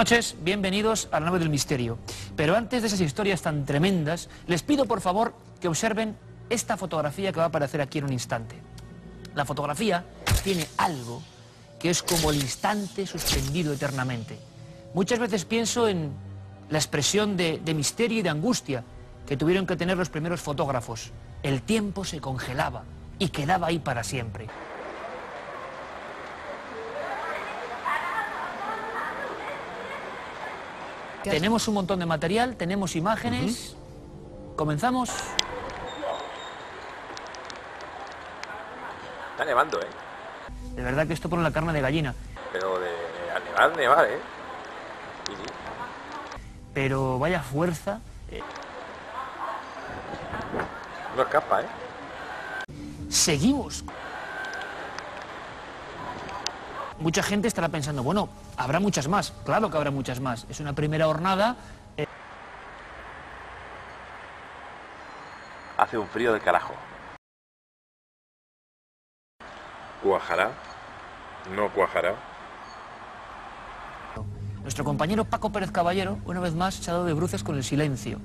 noches, bienvenidos a la nave del misterio. Pero antes de esas historias tan tremendas, les pido por favor que observen esta fotografía que va a aparecer aquí en un instante. La fotografía tiene algo que es como el instante suspendido eternamente. Muchas veces pienso en la expresión de, de misterio y de angustia que tuvieron que tener los primeros fotógrafos. El tiempo se congelaba y quedaba ahí para siempre. Tenemos un montón de material, tenemos imágenes. Comenzamos. Está nevando, ¿eh? De verdad que esto pone la carne de gallina. Pero de a nevar, nevar, ¿eh? Sí, sí. Pero vaya fuerza. No escapa, ¿eh? Seguimos. Mucha gente estará pensando, bueno, habrá muchas más. Claro que habrá muchas más. Es una primera hornada. eh, Hace un frío de carajo. ¿Cuajará? ¿No cuajará? Nuestro compañero Paco Pérez Caballero, una vez más, se ha dado de bruces con el silencio.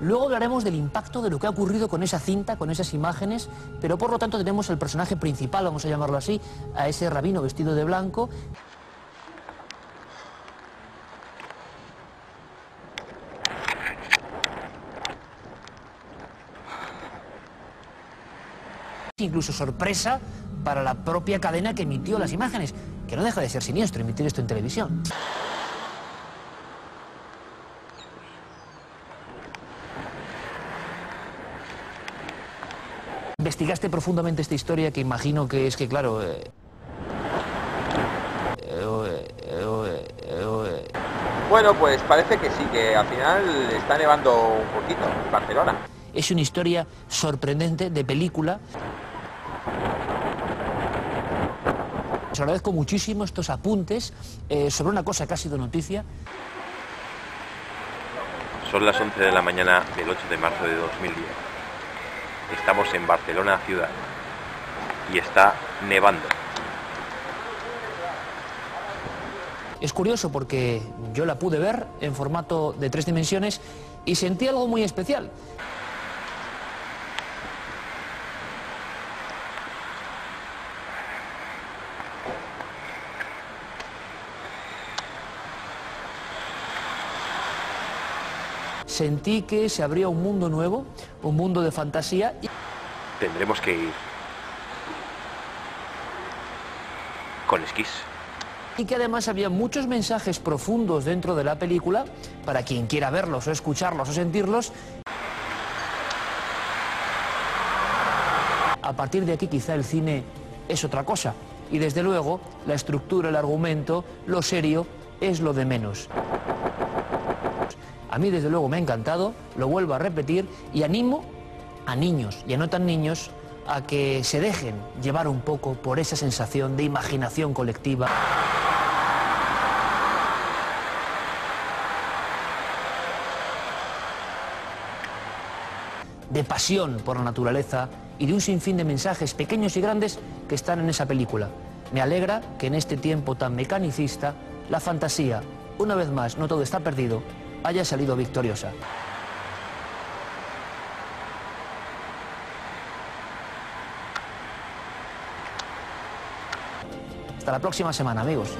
Luego hablaremos del impacto de lo que ha ocurrido con esa cinta, con esas imágenes, pero por lo tanto tenemos el personaje principal, vamos a llamarlo así, a ese rabino vestido de blanco. Incluso sorpresa para la propia cadena que emitió las imágenes, que no deja de ser siniestro emitir esto en televisión. Investigaste profundamente esta historia que imagino que es que, claro... eh, Bueno, pues parece que sí, que al final está nevando un poquito en Barcelona. es una historia sorprendente de película. Os agradezco muchísimo estos apuntes eh, sobre una cosa que ha sido noticia. Son las 11 de la mañana del 8 de marzo de 2010. Estamos en Barcelona ciudad y está nevando. Es curioso porque yo la pude ver en formato de tres dimensiones y sentí algo muy especial. Sentí que se abría un mundo nuevo, un mundo de fantasía y Tendremos que ir con esquís. y que además había muchos mensajes profundos dentro de la película para quien quiera verlos o escucharlos o sentirlos. A partir de aquí quizá el cine es otra cosa y desde luego la estructura, el argumento, lo serio es lo de menos. A mí desde luego me ha encantado, lo vuelvo a repetir y animo a niños y a no tan niños a que se dejen llevar un poco por esa sensación de imaginación colectiva. de pasión por la naturaleza y de un sinfín de mensajes pequeños y grandes que están en esa película. Me alegra que en este tiempo tan mecanicista la fantasía, una vez más, no todo está perdido, haya salido victoriosa. Hasta la próxima semana, amigos.